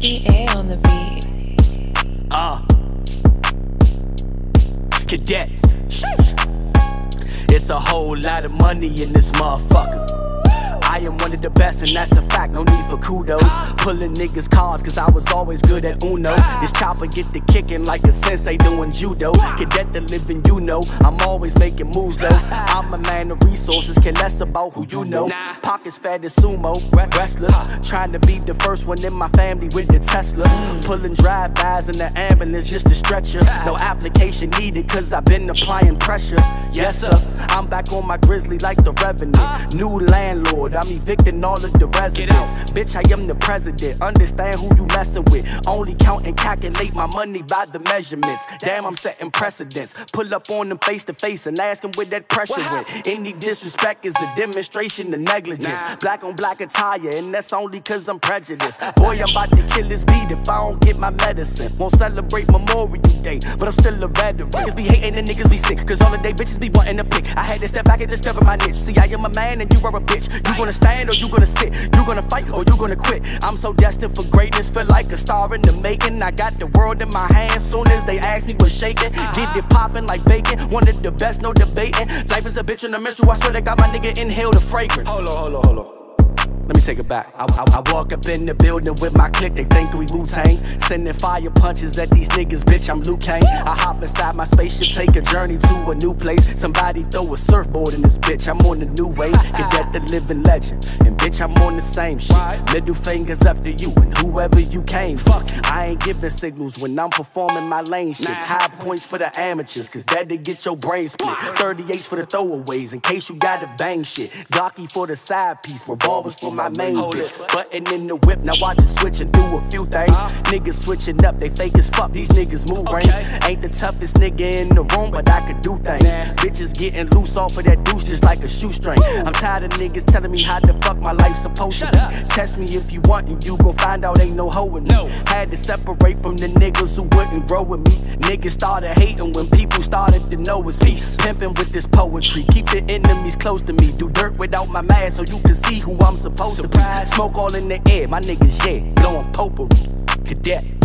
SBA on the beat. Uh. Cadet. It's a whole lot of money in this motherfucker. I am one of the best, and that's a fact. No need for kudos. Pulling niggas' cars, cause I was always good at Uno. This chopper get the kicking like a sensei doing judo. Cadet the living, you know. I'm always making moves though. I'm a man of resources, care less about who you know. Pockets fat as sumo, restless. Trying to be the first one in my family with the Tesla. Pulling drive-bys in the ambulance just to stretch her. No application needed, cause I've been applying pressure. Yes, sir. I'm back on my grizzly like the revenant. New landlord, I'm evicting all of the residents. Bitch, I am the president. Understand who you messing with. Only count and calculate my money by the measurements. Damn, I'm setting precedents. Pull up on them face to face and ask them where that pressure went. Any disrespect is a demonstration of negligence. Black on black attire, and that's only cause I'm prejudiced. Boy, I'm about to kill this beat if I don't get my medicine. Won't celebrate Memorial Day, but I'm still a veteran. Niggas be hating and niggas be sick, cause all of they bitches be wanting a pick. I had to step back and discover my niche. See, I am a man and you are a bitch. You gonna stand or you gonna sit? You gonna fight or you gonna quit? I'm so destined for greatness, feel like a star in the making. I got the world in my hands. Soon as they ask me what's shaking, get it popping like bacon. One of the best, no debating. Life is a bitch in the mystery. I swear they got my nigga inhale the fragrance. Hold on, hold on, hold on. Let me take it back. I, I, I walk up in the building with my clique, they think we Wu Tang. Sending fire punches at these niggas, bitch, I'm Luke Cage. I hop inside my spaceship, take a journey to a new place. Somebody throw a surfboard in this bitch, I'm on the new wave. Cadet the living legend, and bitch, I'm on the same shit. Middle fingers up to you and whoever you came. Fuck, I ain't giving signals when I'm performing my lane shifts. High points for the amateurs, cause that'll get your brain split. 38s for the throwaways, in case you gotta bang shit. Glocky for the side piece, revolvers for my main bitch. Button in the whip, now I just switch and do a few things. Niggas switching up, they fake as fuck. These niggas move rings. Ain't the toughest nigga in the room, but I could do things. Bitches getting loose off of that deuce just like a shoestring. I'm tired of niggas telling me how the fuck my life's supposed to be. Test me if you want, and you gon' find out ain't no hoe with me. Had to separate from the niggas who wouldn't grow with me. Niggas started hating when people started to know it's me. Pimping with this poetry, keep the enemies close to me. Do dirt without my mask so you can see who I'm supposed be. Smoke all in the air, my niggas, yeah, blowing potpourri. Cadet.